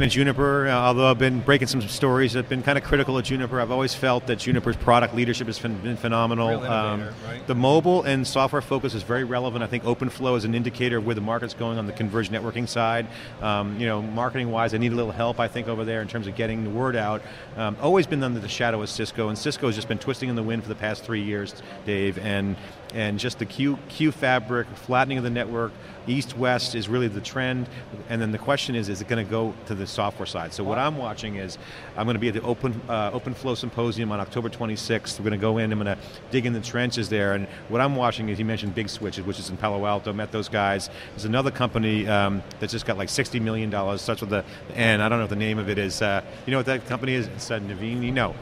And Juniper, uh, although I've been breaking some stories, I've been kind of critical of Juniper. I've always felt that Juniper's product leadership has been, phenomenal. Innovator, um, right? The mobile and software focus is very relevant. I think OpenFlow is an indicator of where the market's going on the converged networking side. Um, you know, marketing-wise, I need a little help, I think, over there in terms of getting the word out. Um, always been under the shadow of Cisco, and Cisco has just been twisting in the wind for the past three years, Dave, and and just the Q, Q fabric, flattening of the network, east-west is really the trend, and then the question is, is it going to go to the software side? So what I'm watching is, I'm going to be at the Open uh, OpenFlow Symposium on October 26th. We're going to go in, I'm going to dig in the trenches there, and what I'm watching is, you mentioned Big Switches, which is in Palo Alto, met those guys. There's another company um, that's just got like $60 million, starts with the N, I don't know what the name of it is. Uh, you know what that company is? It's uh, Navini? No.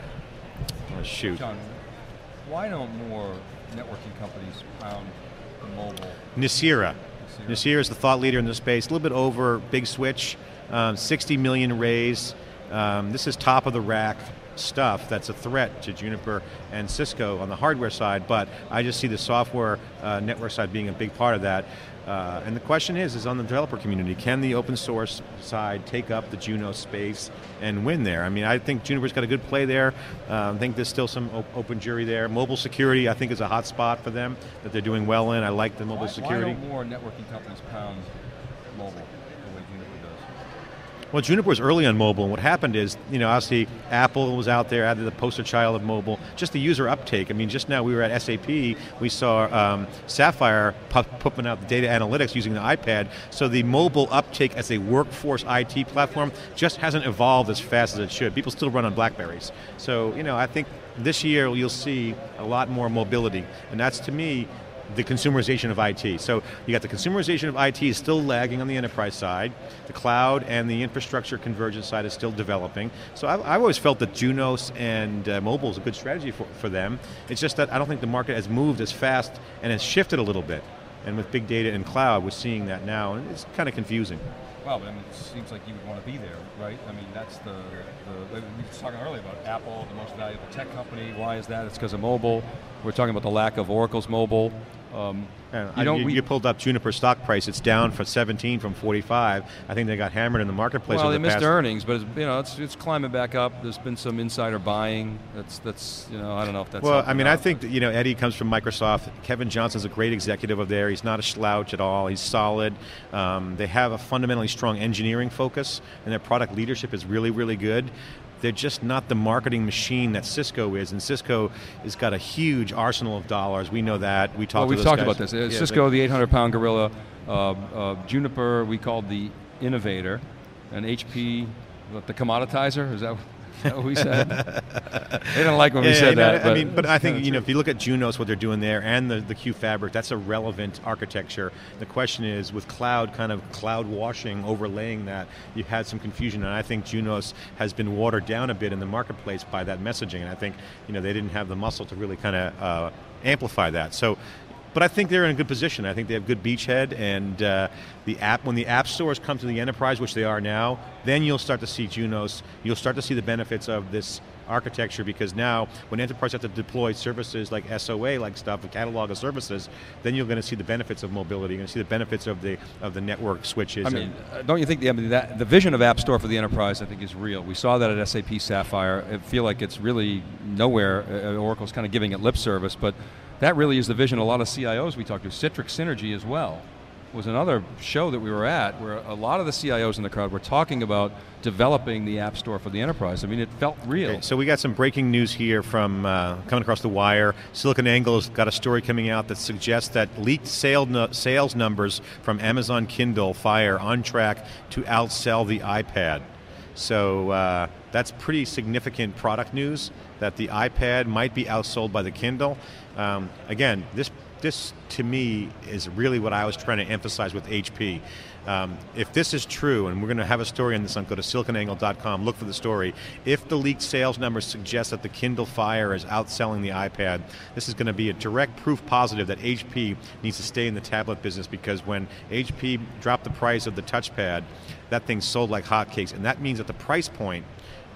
Oh, shoot. John, why don't more networking companies found mobile? Nicira. Nicira is the thought leader in the space, a little bit over Big Switch, um, 60 million raise. Um, this is top of the rack stuff that's a threat to Juniper and Cisco on the hardware side, but I just see the software uh, network side being a big part of that. Uh, and the question is, is on the developer community, can the open source side take up the Juno space and win there? I mean, I think Juniper's got a good play there. Uh, I think there's still some op open jury there. Mobile security, I think, is a hot spot for them that they're doing well in. I like the mobile why, security. Why don't more networking companies pound mobile? Well, Juniper was early on mobile, and what happened is, you know, obviously Apple was out there, added the poster child of mobile, just the user uptake. I mean, just now we were at SAP, we saw um, Sapphire pumping out the data analytics using the iPad, so the mobile uptake as a workforce IT platform just hasn't evolved as fast as it should. People still run on Blackberries. So, you know, I think this year you'll see a lot more mobility, and that's to me the consumerization of IT. So you got the consumerization of IT is still lagging on the enterprise side. The cloud and the infrastructure convergence side is still developing. So I've, I've always felt that Junos and uh, mobile is a good strategy for, for them. It's just that I don't think the market has moved as fast and has shifted a little bit. And with big data and cloud, we're seeing that now, and it's kind of confusing. Well, but I mean, it seems like you would want to be there, right? I mean, that's the, the, we were talking earlier about Apple, the most valuable tech company. Why is that? It's because of mobile. We're talking about the lack of Oracle's mobile. Um, you, know, you, you, pulled up Juniper stock price. It's down for 17 from 45. I think they got hammered in the marketplace. Well, they the missed earnings, but you know, it's, it's climbing back up. There's been some insider buying. That's that's you know, I don't know if that's. Well, I mean, I think that, you know Eddie comes from Microsoft. Kevin Johnson's a great executive of there. He's not a slouch at all. He's solid. Um, they have a fundamentally strong engineering focus, and their product leadership is really really good they're just not the marketing machine that Cisco is, and Cisco has got a huge arsenal of dollars. We know that. We talked. Well, we've talked guys. about this. Uh, yeah, Cisco, the 800-pound gorilla, uh, uh, Juniper, we called the innovator, and HP, the commoditizer. Is that? what we said? they didn't like when yeah, we said yeah, that. I mean, but I think you know if you look at Junos, what they're doing there, and the, the Q Fabric, that's a relevant architecture. The question is, with cloud kind of cloud washing, overlaying that, you had some confusion, and I think Junos has been watered down a bit in the marketplace by that messaging, and I think you know they didn't have the muscle to really kind of uh, amplify that. So but I think they're in a good position. I think they have good beachhead, and uh, the app when the app stores come to the enterprise, which they are now, then you'll start to see Junos. You'll start to see the benefits of this architecture because now when enterprise have to deploy services like SOA like stuff, a catalog of services, then you're going to see the benefits of mobility. You're going to see the benefits of the of the network switches. I mean, uh, don't you think the, I mean, that, the vision of App Store for the enterprise I think is real. We saw that at SAP Sapphire. I feel like it's really nowhere. Uh, Oracle's kind of giving it lip service, but that really is the vision a lot of CIOs we talked to. Citrix Synergy as well was another show that we were at where a lot of the CIOs in the crowd were talking about developing the App Store for the enterprise. I mean, it felt real. Okay, so we got some breaking news here from uh, coming across the wire. SiliconANGLE's got a story coming out that suggests that leaked sale no- sales numbers from Amazon Kindle Fire on track to outsell the iPad. So uh, that's pretty significant product news that the iPad might be outsold by the Kindle. Um, again, this this to me is really what I was trying to emphasize with HP. Um, if this is true, and we're going to have a story on this go to siliconangle.com, look for the story. If the leaked sales numbers suggest that the Kindle Fire is outselling the iPad, this is going to be a direct proof positive that HP needs to stay in the tablet business because when HP dropped the price of the touchpad, that thing sold like hotcakes, and that means that the price point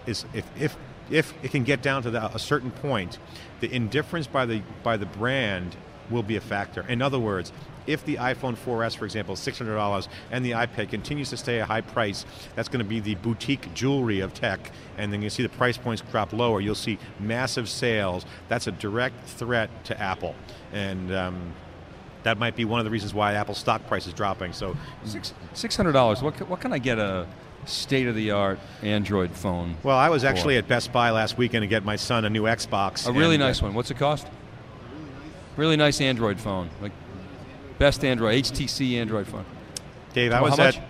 is if if if it can get down to the, a certain point, the indifference by the by the brand will be a factor. In other words, if the iPhone 4S, for example, is $600 and the iPad continues to stay a high price, that's going to be the boutique jewelry of tech. And then you see the price points drop lower. You'll see massive sales. That's a direct threat to Apple. And um, that might be one of the reasons why Apple stock price is dropping. So six hundred dollars. What what can I get a state of the art Android phone? Well, I was actually at Best Buy last weekend to get my son a new Xbox. A really uh, nice one. What's it cost? Really nice Android phone, like best Android HTC Android phone. Dave, I Well, was how at?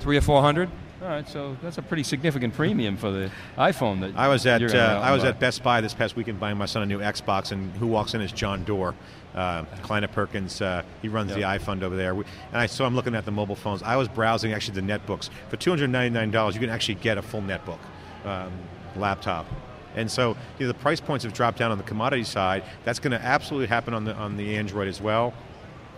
Three or four hundred. All right, so that's a pretty significant premium for the iPhone. That I was at you're uh, gonna go out I was and at Best Buy this past weekend buying my son a new Xbox, and who walks in is John Doerr, uh, Kleiner Perkins. Uh, he runs the Yep. iFund over there, we, and I saw him looking at the mobile phones. I was browsing actually the netbooks for two hundred ninety nine dollars. You can actually get a full netbook um, laptop. And so you know, the price points have dropped down on the commodity side. That's going to absolutely happen on the on the Android as well.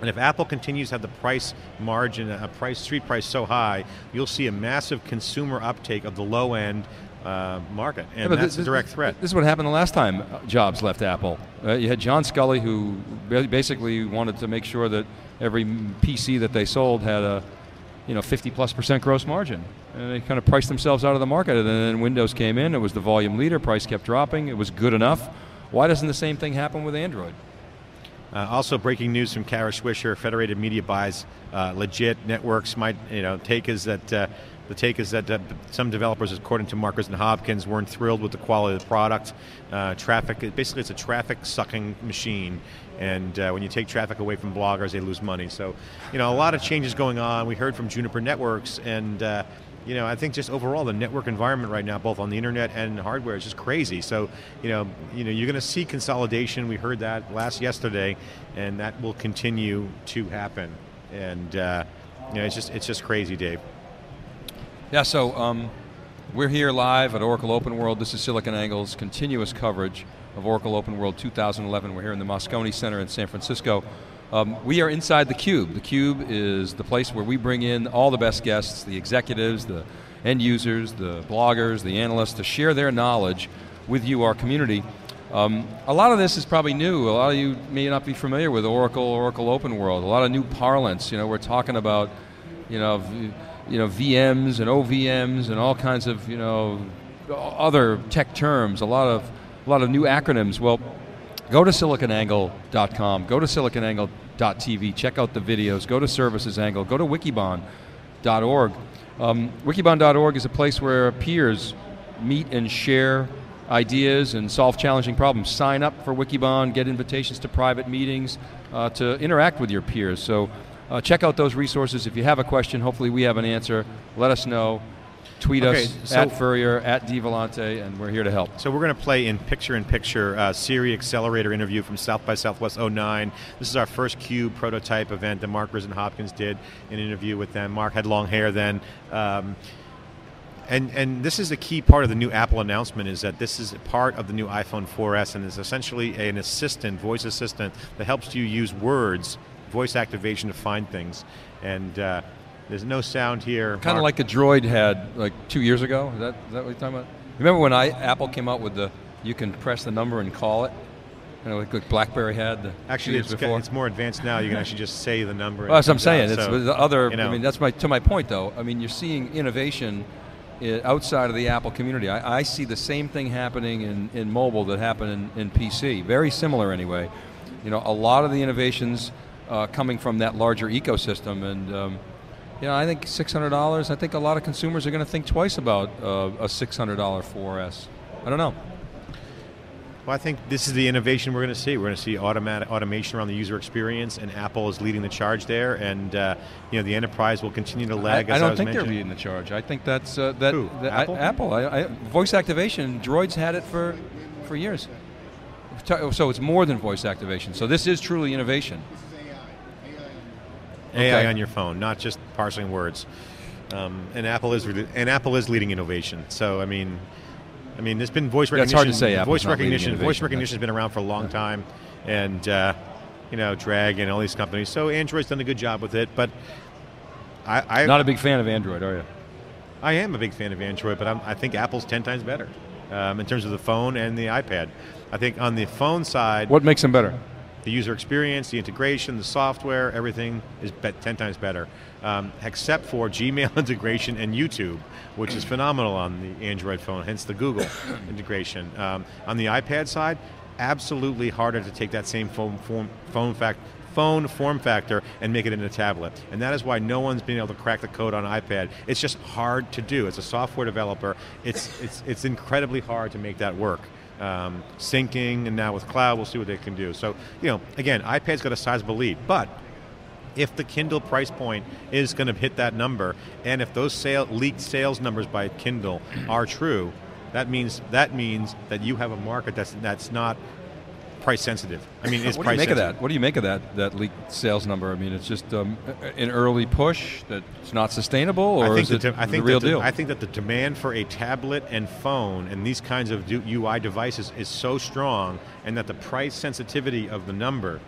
And if Apple continues to have the price margin, a price street price so high, you'll see a massive consumer uptake of the low end uh, market, and Yeah, that's this- a direct threat. This is what happened the last time uh, Jobs left Apple. Uh, you had John Sculley, who basically wanted to make sure that every PC that they sold had a, you know, 50 plus percent gross margin, and they kind of priced themselves out of the market. And then Windows came in; it was the volume leader. Price kept dropping. It was good enough. Why doesn't the same thing happen with Android? Uh, also, breaking news from Kara Swisher: Federated Media buys uh, Lijit networks. My, you know take is that uh, the take is that uh, some developers, according to Markers and Hopkins, weren't thrilled with the quality of the product. Uh, traffic, basically, it's a traffic sucking machine. And uh, when you take traffic away from bloggers, they lose money. So, you know, a lot of changes going on. We heard from Juniper Networks, and uh, you know, I think just overall the network environment right now, both on the internet and hardware, is just crazy. So, you know, you know, you're going to see consolidation. We heard that last yesterday, and that will continue to happen. And uh, you know, it's just it's just crazy, Dave. Yeah, so um, we're here live at Oracle Open World. This is Silicon Angle's continuous coverage of Oracle Open World 2011. We're here in the Moscone Center in San Francisco. Um, we are inside the Cube. The Cube is the place where we bring in all the best guests, the executives, the end users, the bloggers, the analysts, to share their knowledge with you, our community. Um, a lot of this is probably new. A lot of you may not be familiar with Oracle, Oracle Open World. A lot of new parlance. You know, we're talking about, you know, you know, VMs and OVMs and all kinds of, you know, other tech terms. A lot of, a lot of new acronyms. Well, go to siliconangle.com, go to siliconangle.tv, check out the videos, go to Services Angle, go to wikibon.org. Um, wikibon.org is a place where peers meet and share ideas and solve challenging problems. Sign up for Wikibon, get invitations to private meetings uh, to interact with your peers. So uh, check out those resources. If you have a question, hopefully we have an answer. Let us know. Tweet Okay, us so- at Furrier, at Divolante, and we're here to help. So we're going to play in picture-in-picture uh, Siri Accelerator interview from South by Southwest 09. This is our first Cube prototype event that Mark Risen Hopkins did an interview with them. Mark had long hair then. Um, and, and this is a key part of the new Apple announcement is that this is part of the new iPhone 4S and is essentially an assistant, voice assistant, that helps you use words, voice activation to find things. And uh, there's no sound here. Kind of like a Droid had like two years ago. Is that, is that what you're talking about? Remember when I Apple came out with the you can press the number and call it? You know, like, like BlackBerry had the Actually, it's, before. it's more advanced now. You can actually just say the number. well, that's what I'm saying. out. It's So, the other. you know. I mean, that's my to my point though. I mean, you're seeing innovation outside of the Apple community. I, I see the same thing happening in, in mobile that happened in, in PC. Very similar anyway. You know, a lot of the innovations uh, coming from that larger ecosystem, and um, you know, I think six hundred dollars. I think a lot of consumers are going to think twice about uh, a six hundred dollar 4S. I don't know. Well, I think this is the innovation we're going to see. We're going to see automatic automation around the user experience, and Apple is leading the charge there. And uh, you know, the enterprise will continue to lag. I as don't was think they're leading the charge. I think that's uh, that. Who? that- I- Apple? Apple. I, I, voice activation. Droids had it for for years. So it's more than voice activation. So this is truly innovation. AI Okay. on your phone, not just parsing words. Um, and Apple is and Apple is leading innovation. So I mean, I mean, there's been voice Yeah, recognition. hard to say Apple's voice recognition. Voice recognition has been around for a long time, and uh, you know, Dragon all these companies. So Android's done a good job with it, but I, I Not a big fan of Android, are you? I am a big fan of Android, but I'm, I think Apple's ten times better um, in terms of the phone and the iPad. I think on the phone side, What makes them better? The user experience, the integration, the software, everything is 10 times better, um, except for Gmail integration and YouTube, which is phenomenal on the Android phone, hence the Google integration. Um, on the iPad side, absolutely harder to take that same phone, form, phone fact, phone form factor and make it into a tablet. And that is why no one's been able to crack the code on iPad. It's just hard to do. As a software developer, it's, it's, it's incredibly hard to make that work. Um, syncing, and now with cloud, we'll see what they can do. So, you know, again, iPad's got a sizable lead, but if the Kindle price point is going to hit that number, and if those sale, leaked sales numbers by Kindle are true, that means that means that you have a market that's that's not price sensitive. I mean, it's what do you make sensitive. of that? What do you make of that that leaked sales number? I mean, it's just um, an early push that's not sustainable, or I think is the it I think the real that the- deal? I think that the demand for a tablet and phone and these kinds of UI devices is so strong, and that the price sensitivity of the number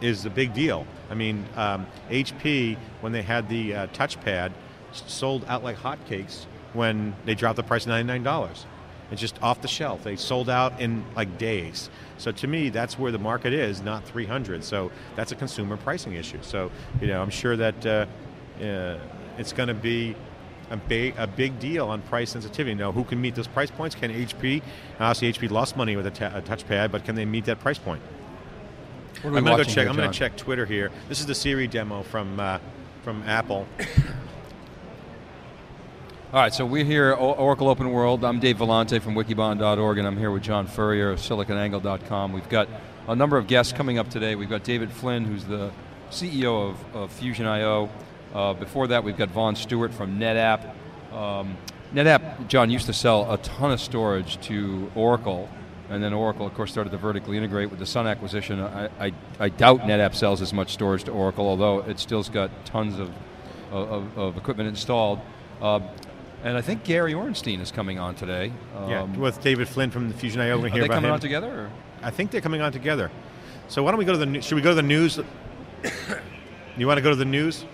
is a big deal. I mean, um, HP when they had the uh, touchpad sold out like hotcakes when they dropped the price to ninety nine dollars. It's just off the shelf. They sold out in like days. So to me, that's where the market is, not 300. So that's a consumer pricing issue. So you know, I'm sure that uh, uh, it's going to be a big, a big deal on price sensitivity. Now, who can meet those price points? Can HP? Obviously, HP lost money with a, touchpad, but can they meet that price point? What are we I'm going to go check. here, I'm going to check Twitter here. This is the Siri demo from uh, from Apple. All right, so we're here, O- Oracle Open World. I'm Dave Vellante from wikibon.org, and I'm here with John Furrier of siliconangle.com. We've got a number of guests coming up today. We've got David Flynn, who's the CEO of, of Fusion.io. Uh, before that, we've got Vaughn Stewart from NetApp. Um, NetApp, John, used to sell a ton of storage to Oracle, and then Oracle, of course, started to vertically integrate with the Sun acquisition. I, I, I doubt NetApp sells as much storage to Oracle, although it still's got tons of, of, of equipment installed. Uh, and I think Gary Orenstein is coming on today. yeah, Um, with David Flynn from the Fusion IO. Are hear they coming him. on together? Or? I think they're coming on together. So why don't we go to the? Should we go to the news? you want to go to the news?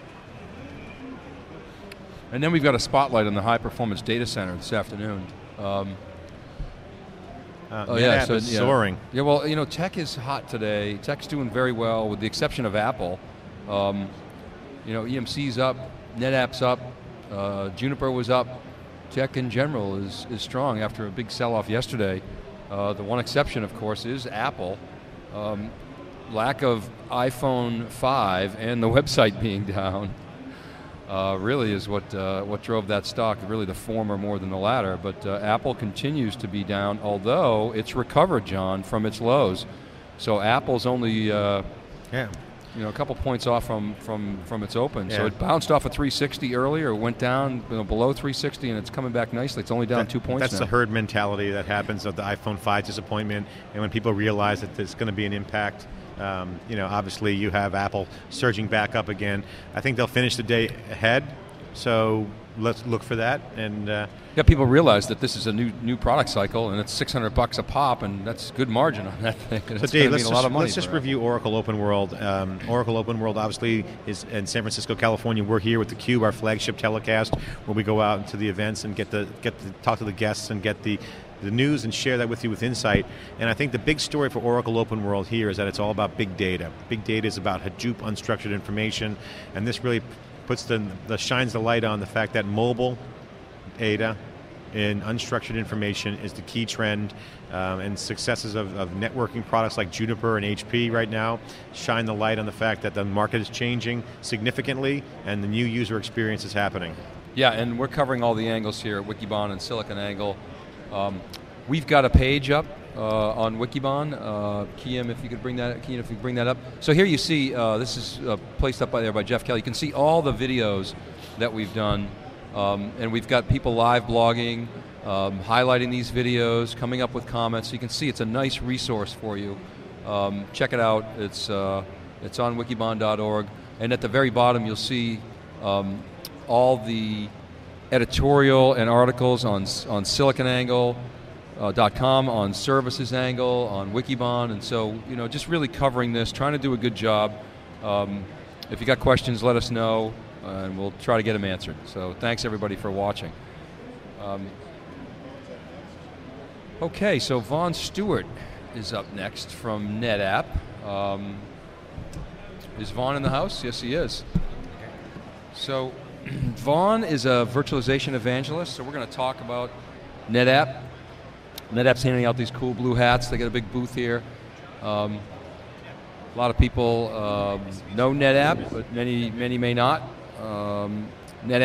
And then we've got a spotlight on the high performance data center this afternoon. Um, Uh, oh yeah, so yeah. soaring. Yeah, well, you know, tech is hot today. Tech's doing very well, with the exception of Apple. Um, you know, EMC's up, NetApp's up, uh, Juniper was up. Tech in general is is strong after a big sell-off yesterday. Uh, the one exception, of course, is Apple. Um, lack of iPhone 5 and the website being down uh, really is what uh, what drove that stock. Really, the former more than the latter. But uh, Apple continues to be down, although it's recovered, John, from its lows. So Apple's only uh, Yeah. You know a couple points off from from from its open. So it bounced off of 360 earlier, went down you know, below 360, and it's coming back nicely. It's only down That- two points That's now. the herd mentality that happens of the iPhone 5 disappointment, and when people realize that there's going to be an impact. Um, you know, obviously you have Apple surging back up again. I think they'll finish the day ahead, so let's look for that. And uh, yeah, people realize that this is a new new product cycle, and it's 600 bucks a pop, and that's good margin on that thing. So it's Dave, let's just, a lot of money. let's just review Oracle Open World. Um, Oracle Open World obviously is in San Francisco, California. We're here with the Cube, our flagship telecast, where we go out into the events and get the get to talk to the guests and get the the news and share that with you with insight. And I think the big story for Oracle Open World here is that it's all about big data. Big data is about Hadoop unstructured information, and this really puts the, the shines the light on the fact that mobile data in unstructured information is the key trend, um, and successes of, of networking products like Juniper and HP right now shine the light on the fact that the market is changing significantly and the new user experience is happening. Yeah, and we're covering all the angles here at Wikibon and Silicon Angle. Um, we've got a page up uh, on Wikibon. Uh, if you could bring that, if you bring that up. So here you see, uh, this is uh, placed up by there by Jeff Kelly. You can see all the videos that we've done, um, and we've got people live blogging, um, highlighting these videos, coming up with comments. So you can see it's a nice resource for you. Um, check it out. It's uh, it's on wikibon.org, and at the very bottom you'll see um, all the editorial and articles on on Silicon Angle. Uh, .com on services angle on wikibon and so you know just really covering this trying to do a good job um, if you got questions let us know uh, and we'll try to get them answered so thanks everybody for watching um, okay so Vaughn Stewart is up next from NetApp Um, is Vaughn in the house? Yes, he is. So, Vaughn is a virtualization evangelist, so we're going to talk about NetApp. NetApp's handing out these cool blue hats. They got a big booth here. Um, a lot of people um, know NetApp, but many many may not. Um, NetApp